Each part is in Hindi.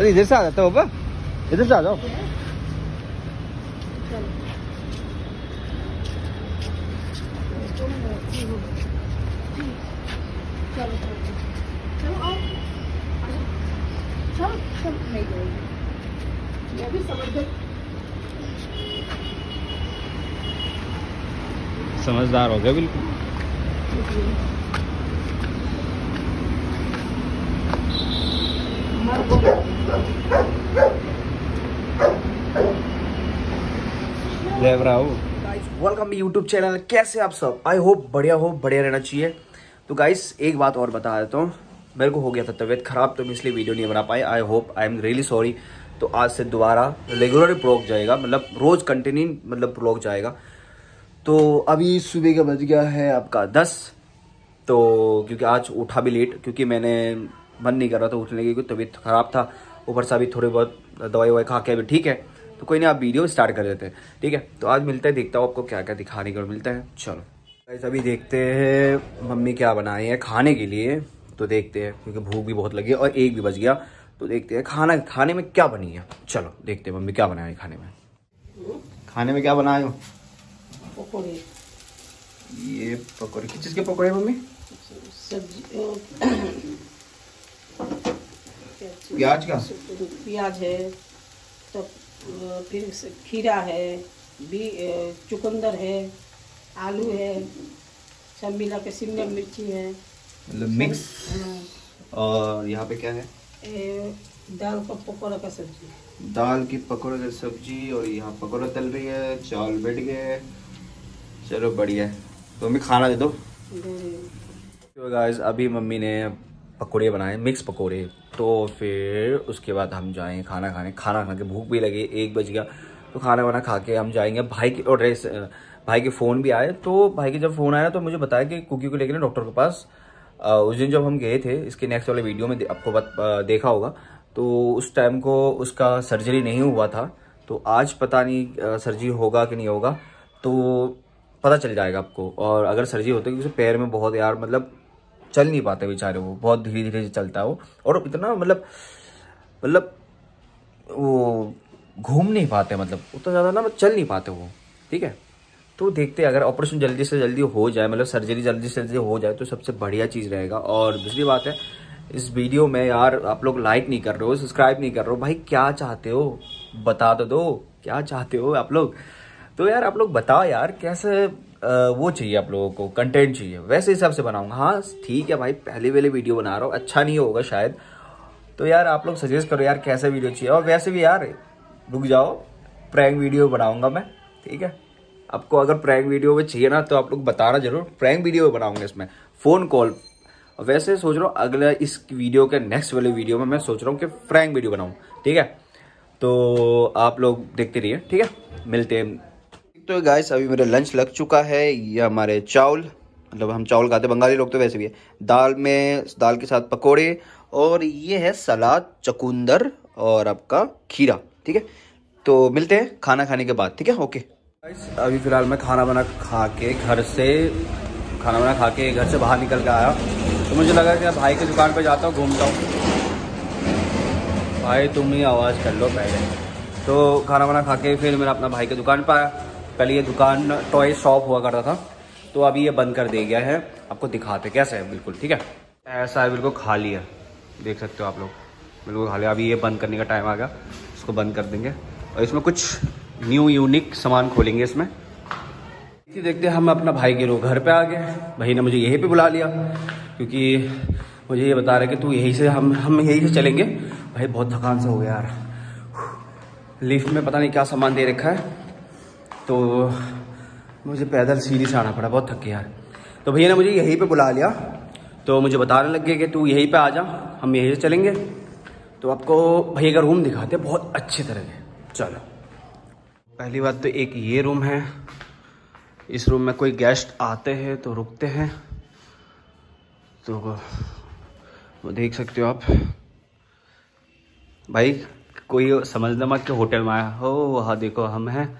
अरे इधर से आ जाता हो पापा इधर से आ जाओ चलो चलो चलो आओ चलो चलो नहीं जाएगी मैं भी समझ गई समझदार हो गया बिल्कुल राव वेलकम यूट्यूब चैनल कैसे आप सब? आई होप बढ़िया हो, बढ़िया रहना चाहिए। तो गाइस एक बात और बता देता हूँ। मेरे को हो गया था तबीयत खराब तो मैं इसलिए वीडियो नहीं बना पाई I hope I am really sorry तो आज से दोबारा रेगुलर ब्लॉग जाएगा। मतलब रोज कंटिन्यू मतलब ब्लॉग जाएगा। तो अभी सुबह का बज गया है आपका दस। तो क्योंकि आज उठा भी लेट क्योंकि मैंने मन नहीं कर रहा था उठने की क्योंकि तबीयत खराब था। ऊपर से अभी थोड़ी बहुत दवाई ववाई खा के अभी ठीक है। तो कोई नहीं आप वीडियो स्टार्ट कर देते हैं ठीक है? तो आज मिलते हैं देखता हूँ आपको क्या क्या दिखाने को मिलता है। चलो। गाइस अभी देखते हैं मम्मी क्या बनाए हैं खाने के लिए। तो देखते हैं क्योंकि भूख भी बहुत लगी है और एक भी बज गया। तो देखते हैं खाना खाने में क्या बनी है। चलो देखते हैं मम्मी क्या बनाए हैं खाने में। खाने में क्या बनाए हो? पकौड़े। ये पकौड़े। किस चीज़ के पकौड़े मम्मी? सब्ज़ी प्याज का? प्याज है तो फिर खीरा है भी चुकंदर है आलू है सब मिला के शिमला मिर्ची है। मतलब मिक्स हाँ, और यहाँ पे क्या है? ए, दाल का पकौड़ा का सब्ज़ी दाल की पकौड़े की सब्ज़ी और यहाँ पकौड़ा तल रही है चावल बैठ गए चलो बढ़िया तो मम्मी खाना दे दो। तो गाइस अभी मम्मी ने पकौड़े बनाए मिक्स पकौड़े। तो फिर उसके बाद हम जाएँगे खाना खाने। खाना खा के भूख भी लगी, एक बज गया। तो खाना वाना खा के हम जाएँगे। भाई के, और भाई के फ़ोन भी आए। तो भाई के जब फ़ोन आया तो मुझे बताया कि कुकी को लेकर डॉक्टर के पास उस दिन जब हम गए थे, इसके नेक्स्ट वाले वीडियो में आपको देखा होगा। तो उस टाइम को उसका सर्जरी नहीं हुआ था। तो आज पता नहीं सर्जरी होगा कि नहीं होगा। तो पता चल जाएगा आपको। और अगर सर्जरी होती है, क्योंकि पैर में बहुत यार मतलब चल नहीं पाते बेचारे वो, बहुत धीरे धीरे चलता है वो। और इतना मतलब मतलब वो घूम नहीं पाते मतलब उतना ज़्यादा ना चल नहीं पाते वो, ठीक है? तो देखते हैं, अगर ऑपरेशन जल्दी से जल्दी हो जाए मतलब सर्जरी जल्दी से जल्दी हो जाए तो सबसे बढ़िया चीज़ रहेगा। और दूसरी बात है, इस वीडियो में यार आप लोग लाइक नहीं कर रहे हो, सब्सक्राइब नहीं कर रहे हो, भाई क्या चाहते हो? बता तो दो, क्या चाहते हो आप लोग? तो यार आप लोग बताओ यार, कैसे वो चाहिए आप लोगों को कंटेंट चाहिए। वैसे हिसाब से बनाऊँगा। हाँ ठीक है भाई, पहले वाले वीडियो बना रहा हूँ। अच्छा नहीं होगा शायद। तो यार, आप लोग सजेस्ट करो यार, कैसा वीडियो चाहिए। और वैसे भी यार, रुक जाओ प्रैंक वीडियो बनाऊँगा मैं, ठीक है? आपको अगर प्रैंक वीडियो में चाहिए ना तो आप लोग बताना ज़रूर। प्रैंक वीडियो बनाऊँगा इसमें। फ़ोन कॉल वैसे सोच रहा हूँ, अगले इस वीडियो के नेक्स्ट वाले वीडियो में मैं सोच रहा हूँ कि प्रैंक वीडियो बनाऊँ, ठीक है? तो आप लोग देखते रहिए, ठीक है? मिलते हैं। तो गाइस अभी मेरा लंच लग चुका है। ये हमारे चावल मतलब हम चावल खाते बंगाली लोग तो वैसे भी है। दाल में, दाल के साथ पकोड़े और ये है सलाद, चकुंदर और आपका खीरा, ठीक है? तो मिलते हैं खाना खाने के बाद, ठीक है? ओके अभी फ़िलहाल मैं खाना बना खा के घर से, खाना बना खा के घर से बाहर निकल के आया। तो मुझे लगा कि भाई की दुकान पर जाता हूँ, घूमता हूँ। भाई, तुम ही आवाज़ कर लो पहले। तो खाना वाना खा के फिर मेरा अपना भाई की दुकान पर आया। पहले ये दुकान टॉय शॉप हुआ करता था तो अभी ये बंद कर दे गया है। आपको दिखाते कैसे है, बिल्कुल, ठीक है? ऐसा है, बिल्कुल खाली है। देख सकते हो आप लोग। बिल्कुल खाली अभी ये बंद करने का टाइम आ गया। इसको बंद कर देंगे। और इसमें कुछ न्यू यूनिक सामान खोलेंगे इसमें। देखते देखते हम अपना भाई के लोग घर पे आ गए भाई ने मुझे यहीं पे बुला लिया, क्योंकि मुझे ये बता रहे कि तू यहीं से हम हम यहीं से चलेंगे। भाई, बहुत थकान से हो गया यार। लिफ्ट में पता नहीं क्या सामान दे रखा है। तो मुझे पैदल सीढ़ी से आना पड़ा, बहुत थक यार तो भैया ने मुझे यहीं पे बुला लिया। तो मुझे बताने लग गए कि तू यहीं पे आ जा, हम यहीं से चलेंगे। तो आपको भैया का रूम दिखाते हैं, बहुत अच्छी तरह के। चलो। पहली बात तो एक ये रूम है। इस रूम में कोई गेस्ट आते हैं तो रुकते हैं। तो वो देख सकते हो आप। भाई, कोई समझना मत कि होटल में आया हो, वहाँ देखो हम हैं।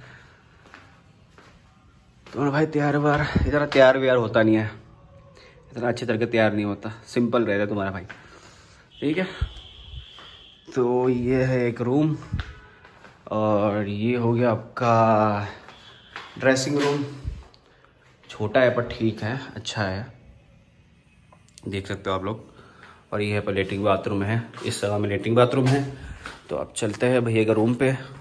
तो भाई, तैयार व्यार इतना तैयार व्यार होता नहीं है। इतना अच्छी तरह तैयार नहीं होता। सिंपल रहेगा तुम्हारा भाई। ठीक है? तो ये है एक रूम और ये हो गया आपका ड्रेसिंग रूम छोटा है, पर ठीक है। अच्छा है। देख सकते हो आप लोग। और ये है पर लेटिंग बाथरूम है। इस जगह में लेटिंग बाथरूम है। तो अब चलते हैं भैया का रूम पे।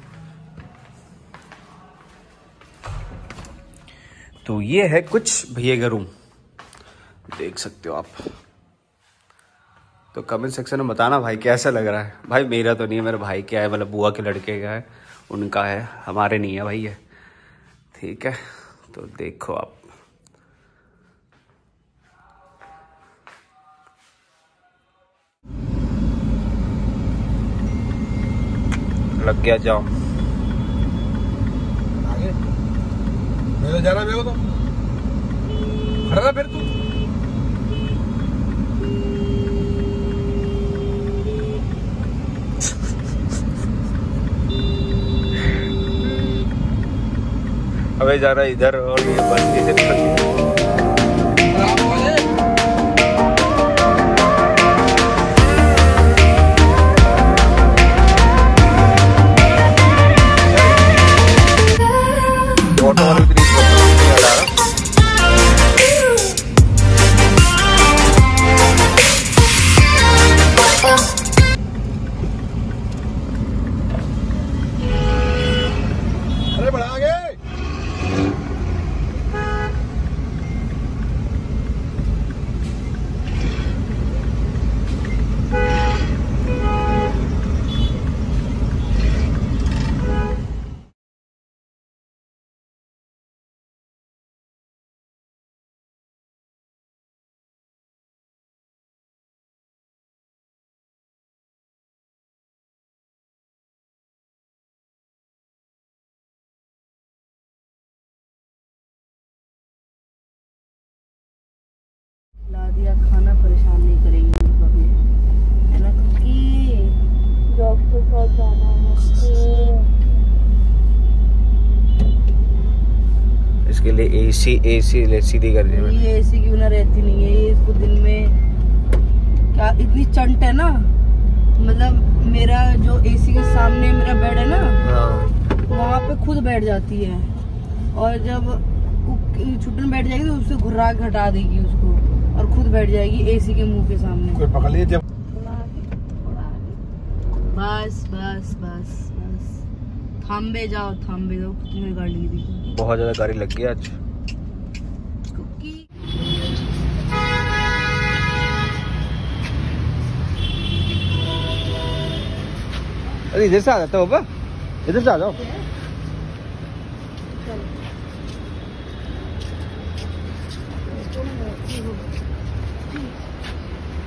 तो ये है कुछ भैया रूम देख सकते हो आप। तो कमेंट सेक्शन में बताना भाई कैसा लग रहा है। भाई मेरा तो नहीं है, मेरे भाई क्या है? मतलब बुआ के लड़के का है, उनका है, हमारे नहीं है भाई ये। ठीक है तो देखो आप। लग गया जाओ। मैं तो जा रहा मेरे को तो। खड़ा रहा फिर तू। अबे जा रहा इधर और ये बस्ती दिया खाना परेशान नहीं करेंगे उनको अभी है ना? क्योंकि डॉक्टर के जाना है इसके लिए एसी एसी सीधी कर दी ये एसी की बिना रहती नहीं है ये इसको दिन में क्या इतनी चंट है ना? मतलब मेरा जो एसी के सामने मेरा बेड है ना हाँ। वहाँ पे खुद बैठ जाती है। और जब छुट्टन बैठ जाएगी तो उससे घुर्रा के हटा देगी खुद बैठ जाएगी एसी के मुँह के सामने। कोई पकड़ लिए जब बस बस बस बस। थाम्बे जाओ थाम्बे जाओ तुम्हें गाड़ी देखो। बहुत ज़्यादा गाड़ी लग गई आज। अरे इधर से आ जाता हो बाबा इधर से आ जाओ।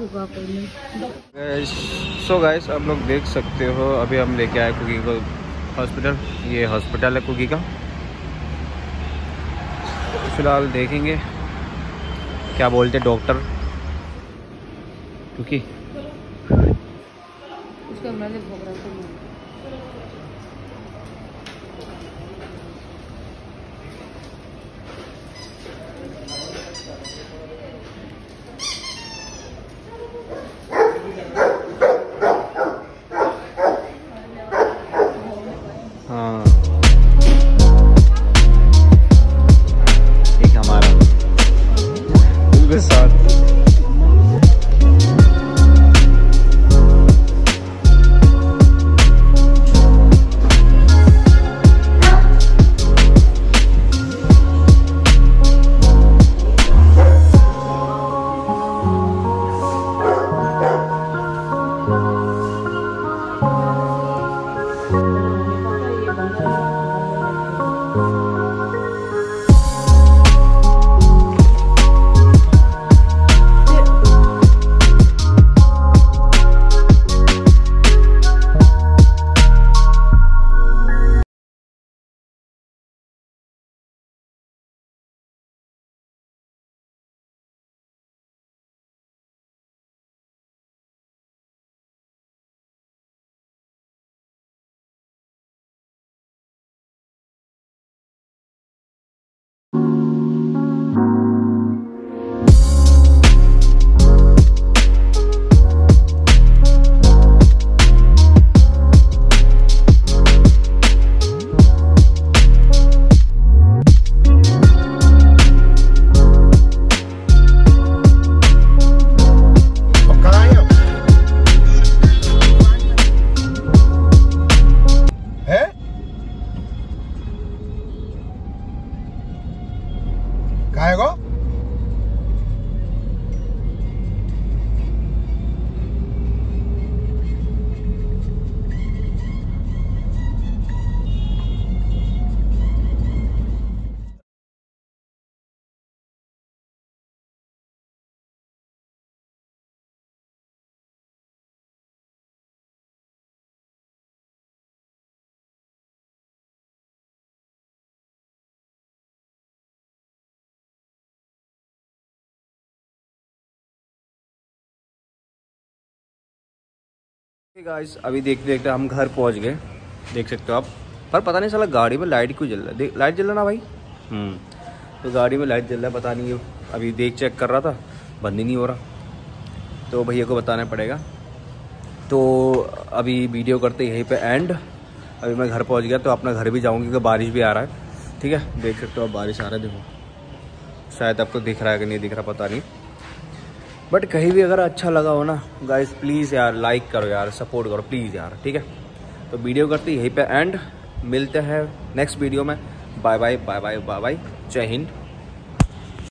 होगा पहले सो गाइस आप लोग देख सकते हो अभी हम लेके आए कुकी को हॉस्पिटल ये हॉस्पिटल है कुकी का। फ़िलहाल देखेंगे क्या बोलते डॉक्टर कुकी उसका मैंने बिल्कुल साथ गाइस अभी देखते देखते हम घर पहुँच गए। देख सकते हो आप। पर पता नहीं साला गाड़ी में लाइट क्यों जल रहा है। लाइट जल रहा ना भाई? हम्म। तो गाड़ी में लाइट जल रहा है, पता नहीं अभी देख चेक कर रहा था, बंद ही नहीं हो रहा। तो भैया को बताना पड़ेगा। तो अभी वीडियो करते यहीं पे एंड अभी मैं घर पहुँच गया तो अपना घर भी जाऊँगी क्योंकि बारिश भी आ रहा है। ठीक है? देख सकते हो आप, बारिश आ रहा है, देखो। शायद आपको दिख रहा है कि नहीं दिख रहा, पता नहीं। बट कहीं भी अगर अच्छा लगा हो ना गाइज़ प्लीज़ यार लाइक करो यार सपोर्ट करो प्लीज़ यार, ठीक है? तो वीडियो करते यहीं पे एंड मिलते हैं नेक्स्ट वीडियो में। Bye bye bye bye bye bye जय हिंद।